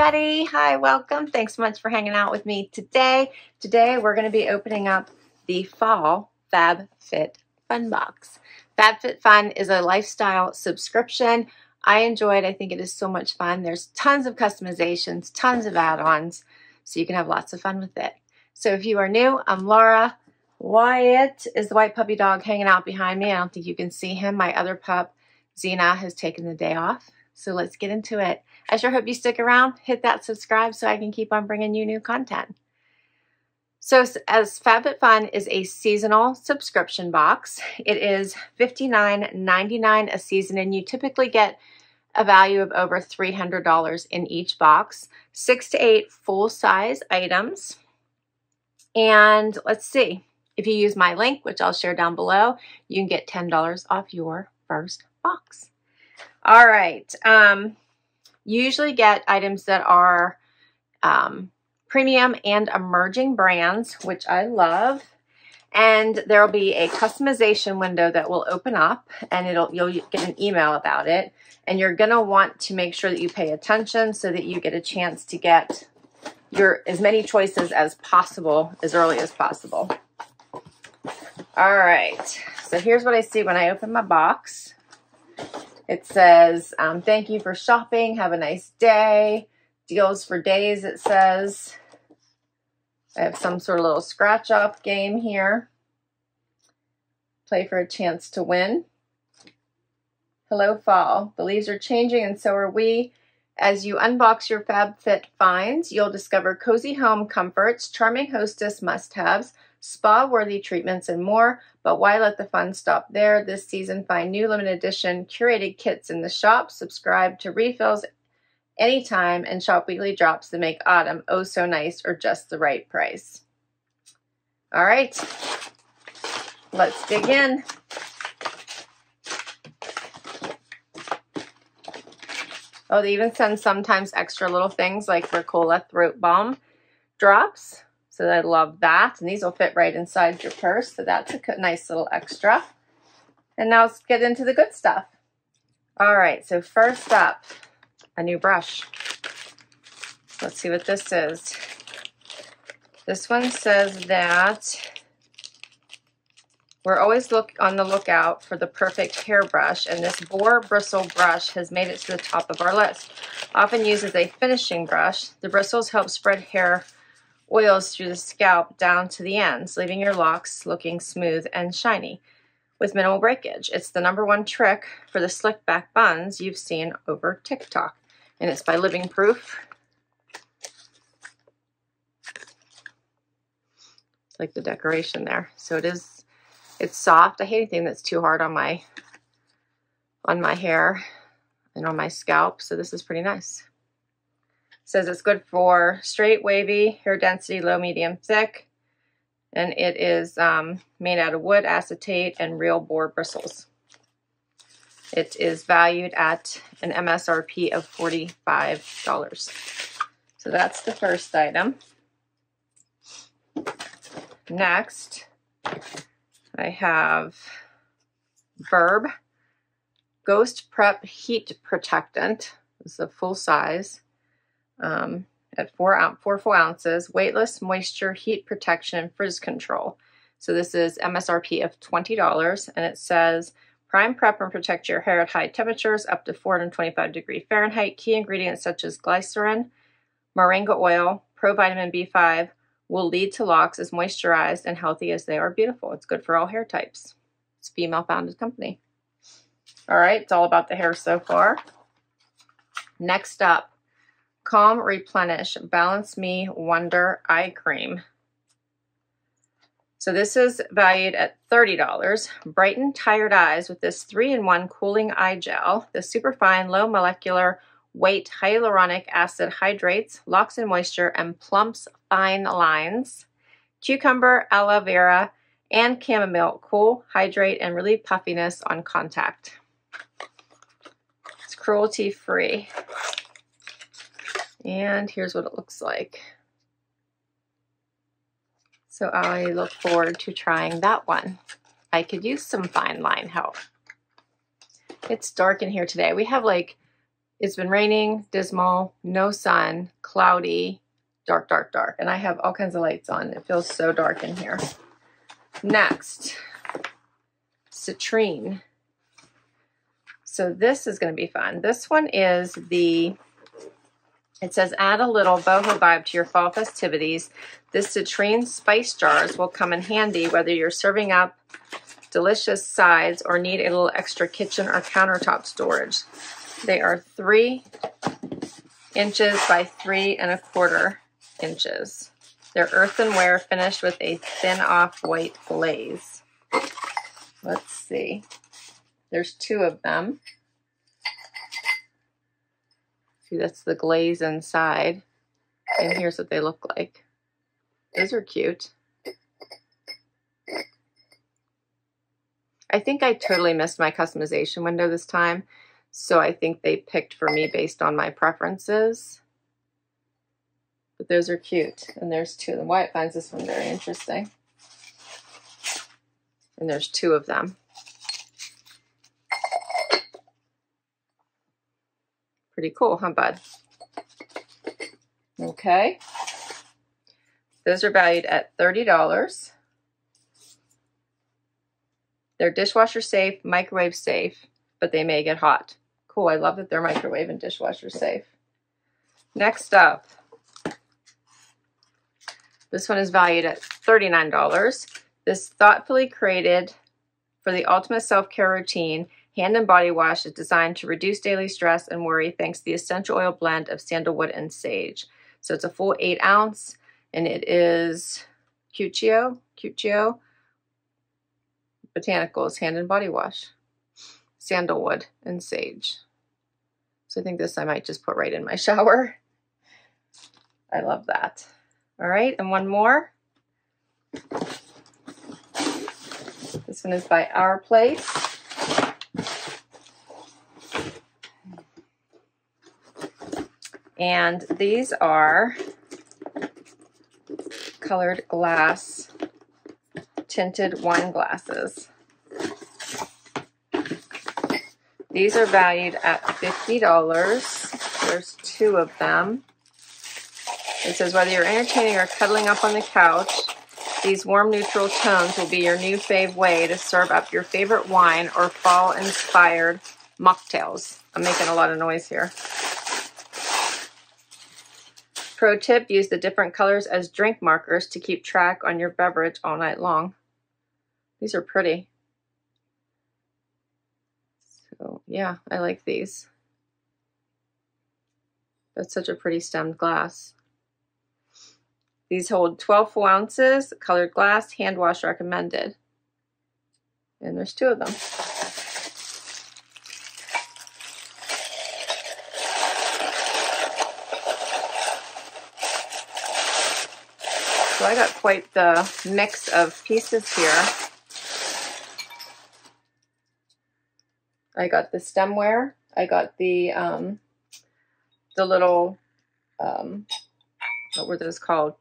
everybody. Hi, welcome. Thanks so much for hanging out with me today. Today we're going to be opening up the fall FabFitFun box. FabFitFun is a lifestyle subscription. I enjoy It. I think it is so much fun. There's tons of customizations, tons of add-ons, so you can have lots of fun with it. So if you are new, I'm Laura. Wyatt is the white puppy dog hanging out behind me. I don't think you can see him. My other pup, Xena, has taken the day off. So let's get into it. I sure hope you stick around. Hit that subscribe so I can keep on bringing you new content. So as FabFitFun is a seasonal subscription box, it is $59.99 a season and you typically get a value of over $300 in each box, six to eight full-size items. And let's see, if you use my link, which I'll share down below, you can get $10 off your first box. All right. Um, usually get items that are um, premium and emerging brands, which I love. And there will be a customization window that will open up and it'll you'll get an email about it. And you're going to want to make sure that you pay attention so that you get a chance to get your as many choices as possible as early as possible. All right, so here's what I see when I open my box. It says, um, thank you for shopping. Have a nice day. Deals for days, it says. I have some sort of little scratch off game here. Play for a chance to win. Hello, fall. The leaves are changing and so are we. As you unbox your FabFit finds, you'll discover cozy home comforts, charming hostess must-haves, spa-worthy treatments, and more. But why let the fun stop there? This season, find new limited edition curated kits in the shop. Subscribe to refills anytime and shop weekly drops that make autumn oh so nice or just the right price. All right, let's dig in. Oh, they even send sometimes extra little things like Ricola throat balm drops. So I love that. And these will fit right inside your purse. So that's a nice little extra. And now let's get into the good stuff. All right, so first up, a new brush. Let's see what this is. This one says that we're always look on the lookout for the perfect hairbrush, and this boar bristle brush has made it to the top of our list. Often used as a finishing brush, the bristles help spread hair oils through the scalp down to the ends, leaving your locks looking smooth and shiny with minimal breakage. It's the number one trick for the slick back buns you've seen over TikTok. And it's by Living Proof. like the decoration there. So it is, it's soft. I hate anything that's too hard on my, on my hair and on my scalp. So this is pretty nice says it's good for straight, wavy, hair density, low, medium, thick. And it is um, made out of wood, acetate, and real boar bristles. It is valued at an MSRP of $45. So that's the first item. Next, I have Verb Ghost Prep Heat Protectant. This is a full size um, at four, four full ounces, weightless moisture, heat protection, and frizz control. So this is MSRP of $20 and it says prime prep and protect your hair at high temperatures up to 425 degree Fahrenheit. Key ingredients such as glycerin, moringa oil, provitamin B5 will lead to locks as moisturized and healthy as they are beautiful. It's good for all hair types. It's female founded company. All right, it's all about the hair so far. Next up, Calm Replenish Balance Me Wonder Eye Cream. So this is valued at $30. Brighten tired eyes with this 3-in-1 cooling eye gel. The superfine low molecular weight hyaluronic acid hydrates, locks in moisture, and plumps fine lines. Cucumber, aloe vera, and chamomile cool, hydrate, and relieve puffiness on contact. It's cruelty-free. And here's what it looks like. So I look forward to trying that one. I could use some fine line help. It's dark in here today. We have like It's been raining, dismal, no sun, cloudy, dark, dark, dark. And I have all kinds of lights on. It feels so dark in here. Next, citrine. So this is going to be fun. This one is the, it says add a little boho vibe to your fall festivities. This citrine spice jars will come in handy whether you're serving up delicious sides or need a little extra kitchen or countertop storage. They are three inches by three and a quarter inches. They're earthenware finished with a thin off-white glaze. Let's see. There's two of them. See, that's the glaze inside. And here's what they look like. Those are cute. I think I totally missed my customization window this time. So I think they picked for me based on my preferences. But those are cute. And there's two of them. Wyatt finds this one very interesting. And there's two of them. Pretty cool, huh, bud? Okay. Those are valued at $30. They're dishwasher safe, microwave safe, but they may get hot. Cool, I love that they're microwave and dishwasher safe. Next up, this one is valued at $39. This thoughtfully created for the ultimate self-care routine Hand and body wash is designed to reduce daily stress and worry thanks to the essential oil blend of sandalwood and sage. So it's a full eight ounce and it is Cuccio, Cuccio Botanicals Hand and Body Wash, sandalwood and sage. So I think this I might just put right in my shower. I love that. All right, and one more. This one is by Our Place. And these are colored glass tinted wine glasses. These are valued at $50. There's two of them. It says whether you're entertaining or cuddling up on the couch, these warm neutral tones will be your new fave way to serve up your favorite wine or fall inspired mocktails. I'm making a lot of noise here. Pro tip, use the different colors as drink markers to keep track on your beverage all night long. These are pretty. So yeah, I like these. That's such a pretty stemmed glass. These hold 12 full ounces, colored glass, hand wash recommended. And there's two of them. I got quite the mix of pieces here. I got the stemware. I got the um, the little um, what were those called?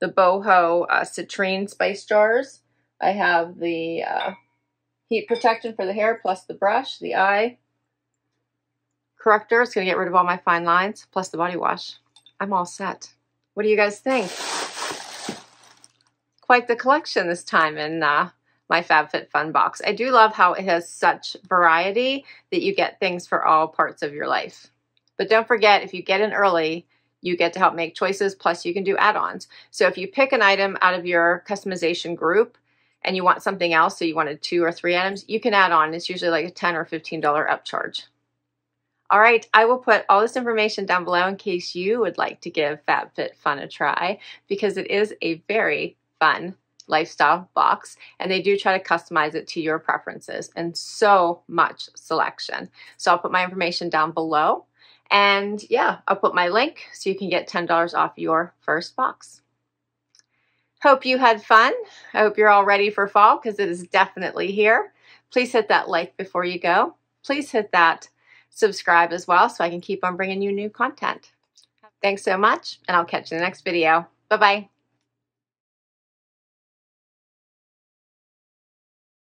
The boho uh, citrine spice jars. I have the uh, heat protection for the hair plus the brush, the eye corrector. It's going to get rid of all my fine lines plus the body wash. I'm all set. What do you guys think? Quite the collection this time in uh, my FabFitFun box. I do love how it has such variety that you get things for all parts of your life. But don't forget, if you get in early, you get to help make choices, plus you can do add-ons. So if you pick an item out of your customization group and you want something else, so you wanted two or three items, you can add on. It's usually like a 10 or $15 upcharge. All right, I will put all this information down below in case you would like to give FabFitFun a try because it is a very fun lifestyle box and they do try to customize it to your preferences and so much selection. So I'll put my information down below and yeah, I'll put my link so you can get $10 off your first box. Hope you had fun. I hope you're all ready for fall because it is definitely here. Please hit that like before you go. Please hit that subscribe as well so I can keep on bringing you new content. Thanks so much, and I'll catch you in the next video. Bye-bye.